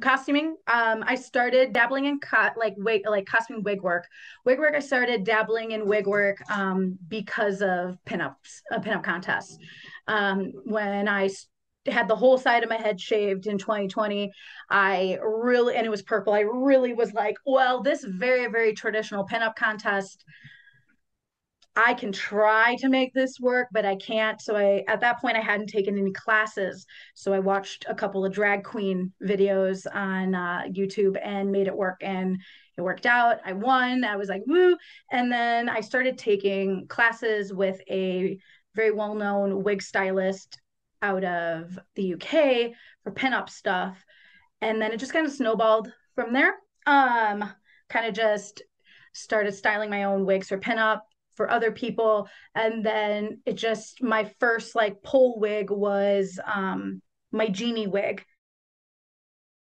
costuming um i started dabbling in cut like wig like costume wig work. Wig work i started dabbling in wig work um because of pinups a pinup contest. Um when i had the whole side of my head shaved in 2020 i really and it was purple i really was like well this very very traditional pinup contest I can try to make this work, but I can't. So I at that point I hadn't taken any classes. So I watched a couple of drag queen videos on uh, YouTube and made it work and it worked out. I won. I was like, woo. And then I started taking classes with a very well-known wig stylist out of the UK for pinup stuff. And then it just kind of snowballed from there. Um, kind of just started styling my own wigs for pinup for other people. And then it just my first like pole wig was um my genie wig